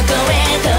へと